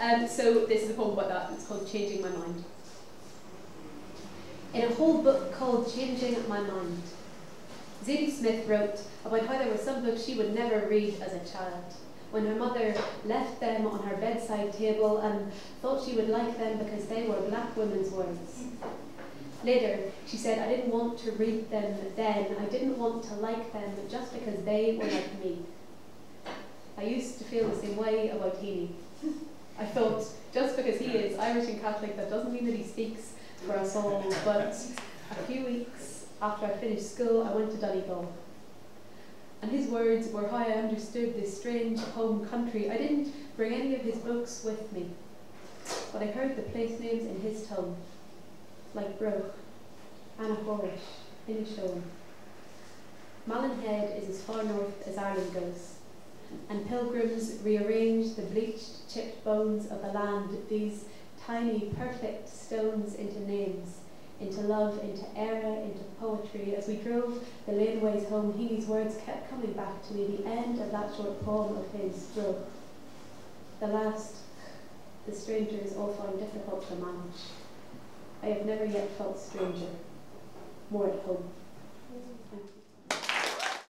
Um, so this is a poem about that. It's called Changing My Mind. In a whole book called Changing My Mind, Zadie Smith wrote about how there were some books she would never read as a child. When her mother left them on her bedside table and thought she would like them because they were black women's words. Later, she said, I didn't want to read them then. I didn't want to like them just because they were like me. I used to feel the same way about Heaney. I thought, just because he is Irish and Catholic, that doesn't mean that he speaks for us all. But a few weeks after I finished school, I went to Donegal. And his words were how I understood this strange home country. I didn't bring any of his books with me, but I heard the place names in his tongue, like Broagh, Anahorish, Inishowen. Malin is as far north as Ireland goes and pilgrims rearrange the bleached, chipped bones of the land, these tiny, perfect stones into names, into love, into Éire, into poetry. As we drove the laneways home, Heaney's words kept coming back to me, the end of that short poem of his, Broagh. The last, the strangers all found difficult to manage. I have never yet felt stranger, more at home.